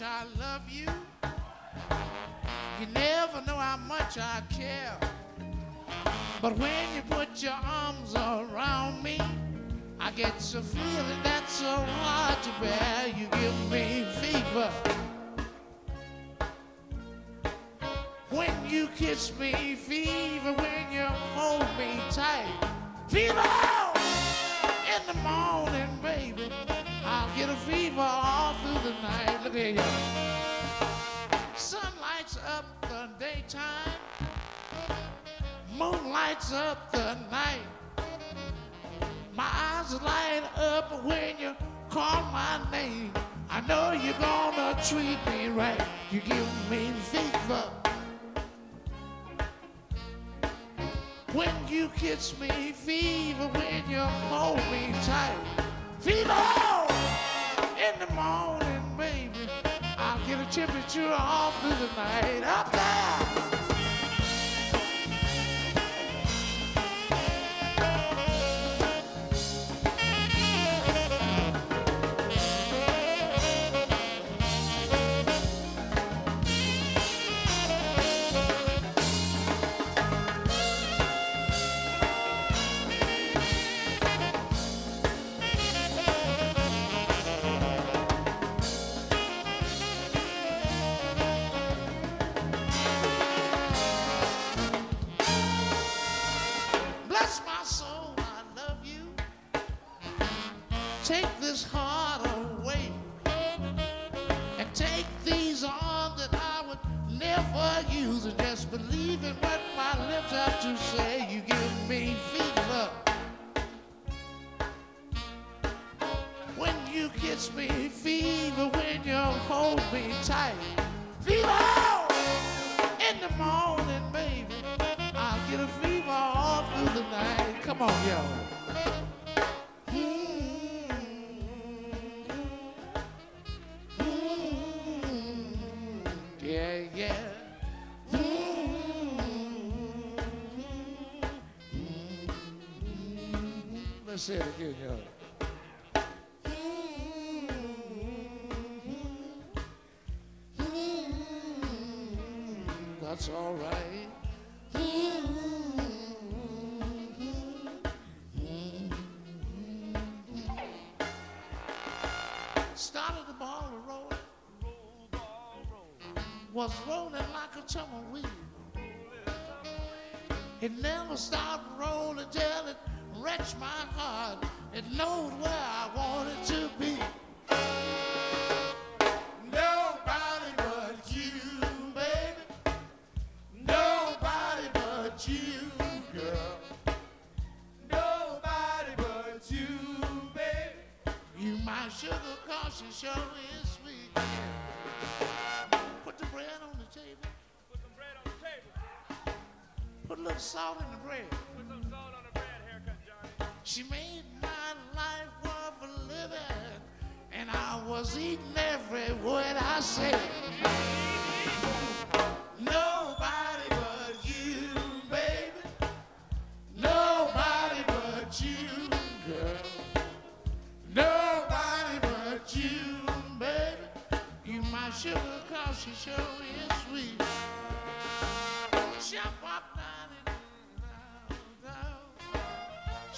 much I love you. You never know how much I care. But when you put your arms around me, I get a feeling that's so hard to bear. You give me fever. When you kiss me, fever. When you hold me tight, fever. In the morning, baby you. Sun lights up the daytime. Moon lights up the night. My eyes light up when you call my name. I know you're gonna treat me right. You give me fever. When you kiss me, fever. When you hold me tight, fever. In the morning, temperature all through the night. Up there. Take this heart away and take these arms that I would never use and just believe in what my lips have to say. You give me fever. When you kiss me, fever. When you hold me tight, fever. In the morning, baby, I'll get a fever all through the night. Come on, yo. Yeah, yeah. Let's say it again, yo. That's all right. Started the ball to roll. Was rolling like a tumbleweed. It never stopped rolling till it wrenched my heart. It knows where I want it to be. Nobody but you, baby. Nobody but you, girl. Nobody but you, baby. You my sugar, cause you sure is sweet. Salt in the bread. Put some salt on the bread, haircut, Johnny. She made my life worth living, and I was eating every word I said.